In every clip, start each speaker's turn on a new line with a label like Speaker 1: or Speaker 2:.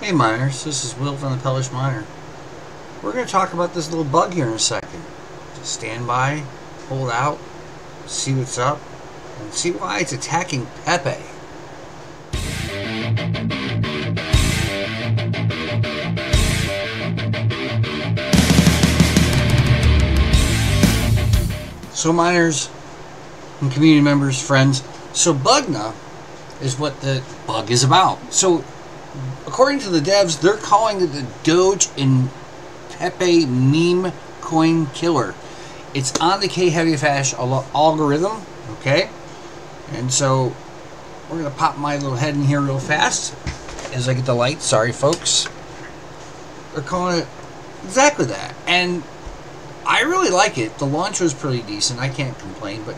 Speaker 1: Hey miners, this is Will from the Pelish Miner. We're going to talk about this little bug here in a second. Just stand by, hold out, see what's up, and see why it's attacking Pepe. So miners and community members, friends, so Bugna is what the bug is about. So according to the devs, they're calling it the Doge and Pepe meme coin killer. It's on the kHeavyHash algorithm, okay? And so we're gonna pop my little head in here real fast as I get the light. Sorry, folks. They're calling it exactly that, and I really like it. The launch was pretty decent. I can't complain, but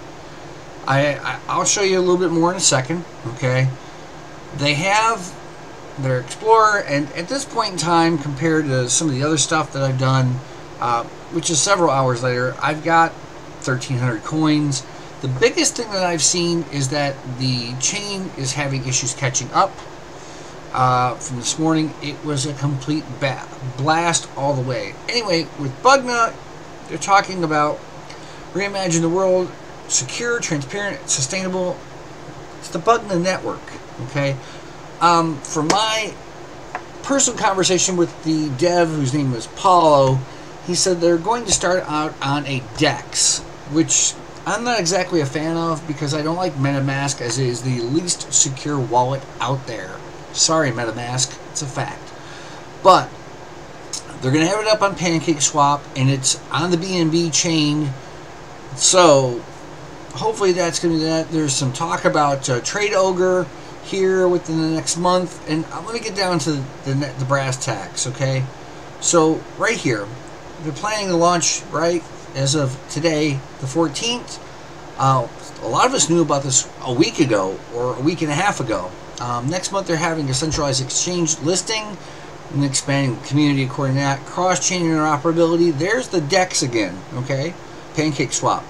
Speaker 1: I, I I'll show you a little bit more in a second. Okay, they have their Explorer, and at this point in time, compared to some of the other stuff that I've done, uh, which is several hours later, I've got 1,300 coins. The biggest thing that I've seen is that the chain is having issues catching up. Uh, from this morning, it was a complete blast all the way. Anyway, with Bugna, they're talking about reimagine the world, secure, transparent, sustainable. It's the Bugna network, okay? Um, from my personal conversation with the dev, whose name was Paulo, he said they're going to start out on a DEX, which I'm not exactly a fan of because I don't like MetaMask as it is the least secure wallet out there. Sorry, MetaMask, it's a fact. But they're going to have it up on PancakeSwap and it's on the BNB chain. So hopefully that's going to be that. There's some talk about uh, Trade Ogre here within the next month. And uh, let me get down to the, the brass tacks, okay? So, right here, they're planning to launch, right, as of today, the 14th. Uh, a lot of us knew about this a week ago or a week and a half ago. Um, next month, they're having a centralized exchange listing and expanding community according to that. Cross-chain interoperability. There's the DEX again, okay? PancakeSwap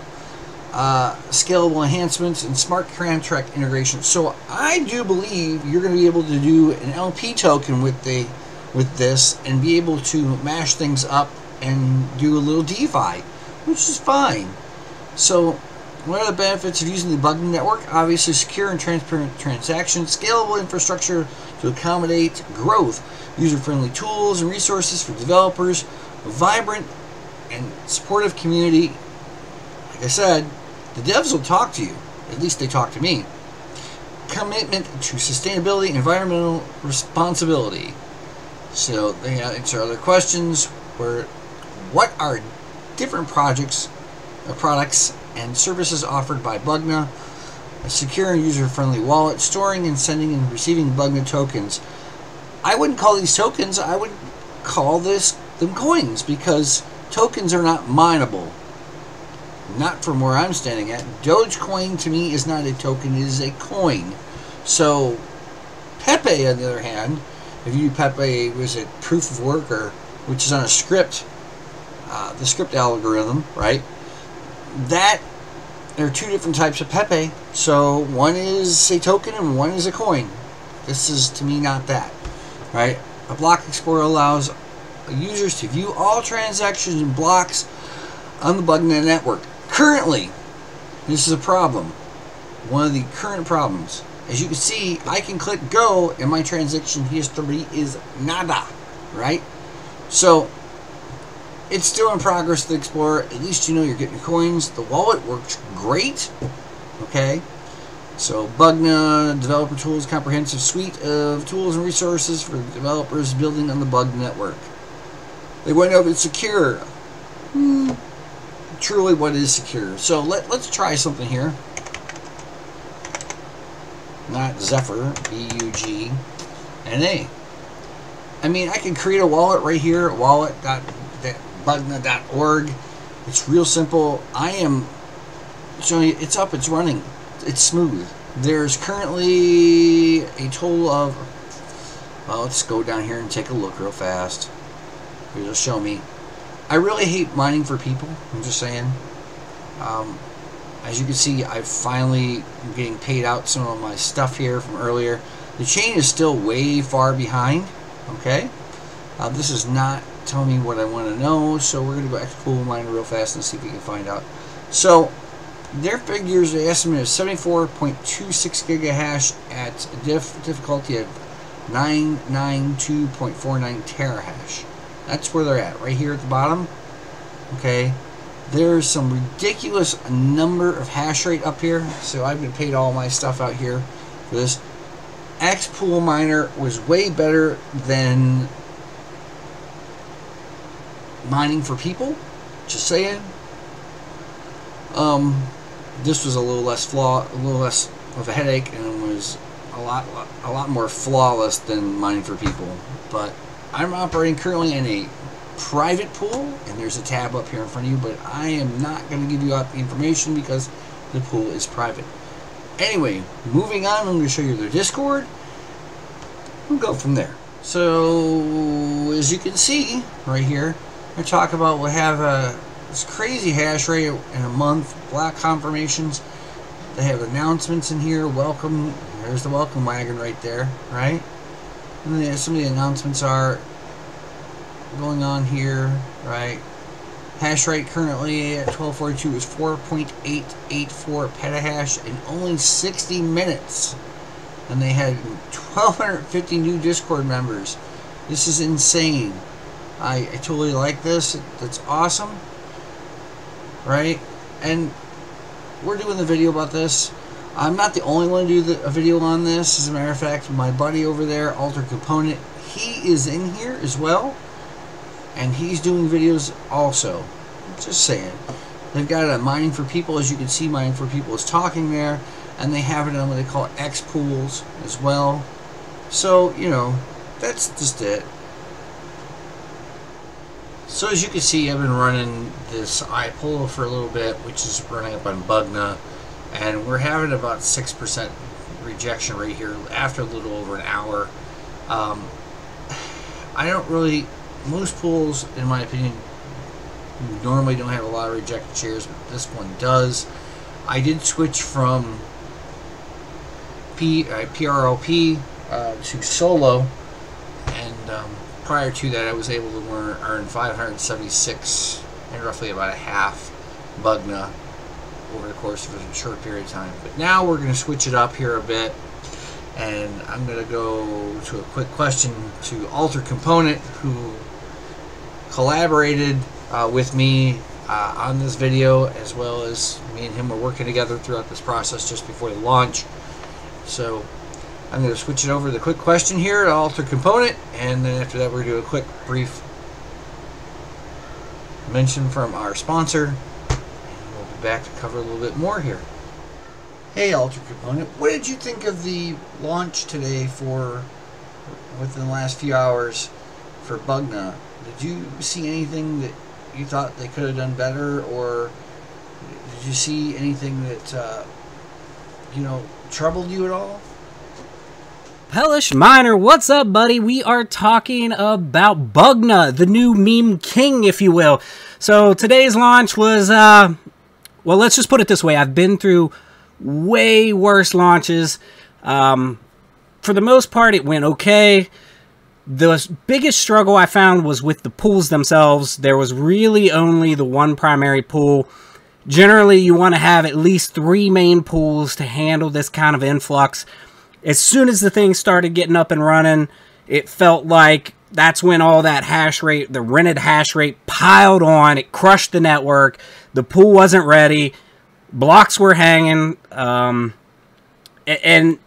Speaker 1: uh, scalable enhancements, and smart contract integration. So I do believe you're going to be able to do an LP token with the with this and be able to mash things up and do a little DeFi, which is fine. So what are the benefits of using the Bugna network? Obviously, secure and transparent transactions, scalable infrastructure to accommodate growth, user-friendly tools and resources for developers, vibrant and supportive community. Like I said, the devs will talk to you. At least they talk to me. Commitment to sustainability, environmental responsibility. So they answer other questions. Where, what are different projects, uh, products, and services offered by Bugna? A secure and user-friendly wallet, storing and sending and receiving Bugna tokens. I wouldn't call these tokens. I would call this them coins because tokens are not mineable. Not from where I'm standing at. Dogecoin to me is not a token, it is a coin. So, Pepe, on the other hand, if you Pepe, was it proof of work or which is on a script, uh, the script algorithm, right? That there are two different types of Pepe. So one is a token and one is a coin. This is to me not that, right? A block explorer allows users to view all transactions and blocks on the Bugna network. Currently, this is a problem. One of the current problems. As you can see, I can click go and my transaction history is nada, right? So, it's still in progress to Explorer. At least you know you're getting coins. The wallet works great, okay? So, Bugna Developer Tools, comprehensive suite of tools and resources for developers building on the Bug network. They if it's secure. Hmm truly what is secure. So let, let's try something here. Not Zephyr, B-U-G-N-A. I mean, I can create a wallet right here, wallet.bugna.org. It's real simple. I am showing you, it's up, it's running, it's smooth. There's currently a total of, well, let's go down here and take a look real fast. It'll show me I really hate mining for people. I'm just saying. Um, as you can see, I finally am getting paid out some of my stuff here from earlier. The chain is still way far behind. Okay? Uh, this is not telling me what I want to know, so we're going to go XPool miner real fast and see if we can find out. So, their figures, they estimate is 74.26 gigahash at diff difficulty of 992.49 terahash. That's where they're at, right here at the bottom. Okay, there's some ridiculous number of hash rate up here, so I've been paid all my stuff out here for this. pool Miner was way better than mining for people. Just saying. Um, this was a little less flaw, a little less of a headache, and was a lot, a lot more flawless than mining for people. But I'm operating currently in a private pool, and there's a tab up here in front of you. But I am not going to give you out the information because the pool is private. Anyway, moving on, I'm going to show you their Discord. We'll go from there. So, as you can see right here, I talk about we'll have a this crazy hash rate in a month, block confirmations. They have announcements in here. Welcome. There's the welcome wagon right there, right? And then some of the announcements are going on here, right? Hash rate currently at 1242 is 4.884 petahash in only 60 minutes. And they had 1,250 new Discord members. This is insane. I, I totally like this. That's awesome right? And we're doing the video about this. I'm not the only one to do the, a video on this. As a matter of fact, my buddy over there, Alter Component, he is in here as well. And he's doing videos also. Just saying. They've got a Mining for People, as you can see, Mining for People is talking there. And they have it on what they call X pools as well. So, you know, that's just it. So as you can see, I've been running this iPollo for a little bit, which is running up on Bugna, and we're having about 6% rejection rate here after a little over an hour. Um, I don't really, most pools, in my opinion, normally don't have a lot of rejected shares, but this one does. I did switch from P, uh, uh, to Solo, and um, prior to that, I was able to earn, earn 576 and roughly about a half Bugna over the course of a short period of time. But now we're going to switch it up here a bit, and I'm going to go to a quick question to Alter Component, who collaborated uh, with me uh, on this video, as well as me and him were working together throughout this process just before the launch. So I'm going to switch it over to the quick question here to alter component, and then after that we're going to do a quick brief mention from our sponsor, back to cover a little bit more here. Hey Alter Component, what did you think of the launch today for, within the last few hours, for Bugna? Did you see anything that you thought they could have done better, or did you see anything that, uh, you know, troubled you at all?
Speaker 2: Pelish Miner, what's up, buddy? We are talking about Bugna, the new meme king, if you will. So today's launch was, uh, well, let's just put it this way. I've been through way worse launches. Um, for the most part, it went okay. The biggest struggle I found was with the pools themselves. There was really only the one primary pool. Generally, you want to have at least three main pools to handle this kind of influx as soon as the thing started getting up and running, it felt like that's when all that hash rate, the rented hash rate, piled on. It crushed the network. The pool wasn't ready. Blocks were hanging. Um, and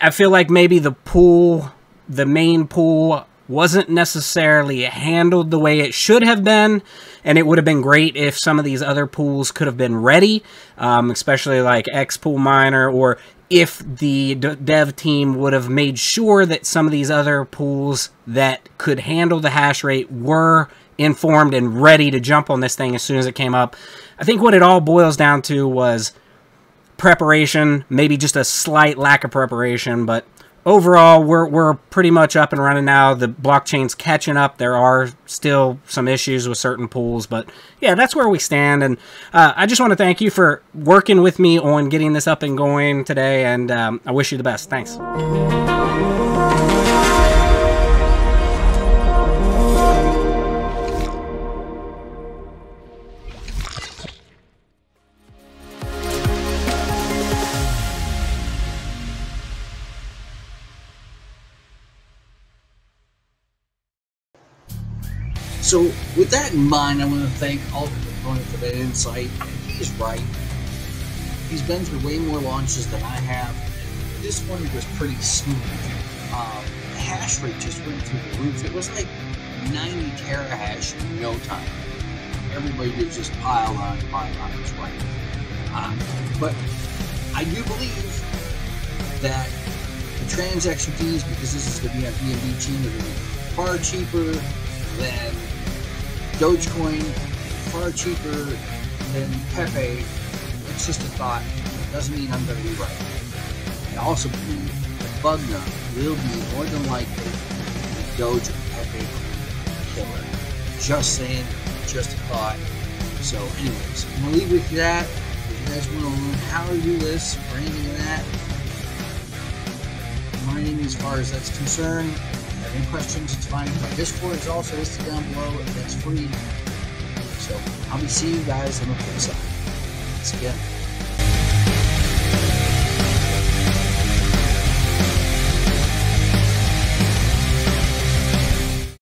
Speaker 2: I feel like maybe the pool, the main pool, wasn't necessarily handled the way it should have been. And it would have been great if some of these other pools could have been ready, um, especially like X Pool Miner or if the dev team would have made sure that some of these other pools that could handle the hash rate were informed and ready to jump on this thing as soon as it came up. I think what it all boils down to was preparation, maybe just a slight lack of preparation, but overall, we're, we're pretty much up and running now. The blockchain's catching up. There are still some issues with certain pools, but yeah, that's where we stand. And uh, I just want to thank you for working with me on getting this up and going today, and um, I wish you the best. Thanks.
Speaker 1: So, with that in mind, I want to thank Component for that insight. And he's right. He's been through way more launches than I have. This one was pretty smooth. Um, the hash rate just went through the roof. It was like 90 terahash in no time. Everybody was just piled on, piled on. It was right. Um, but I do believe that the transaction fees, because this is going to be on BNB chain, are going to be far cheaper than Dogecoin, far cheaper than Pepe. It's just a thought. It doesn't mean I'm going to be right. I also believe that Bugna will be more than likely the Doge or Pepe killer. Just saying, just a thought. So, anyways, I'm going to leave it with that. If you guys want to learn how to do this or anything of that, mining as far as that's concerned, any questions, it's fine. My Discord is also listed down below, and that's free. So, I'll be seeing you guys on the flip side. Once again,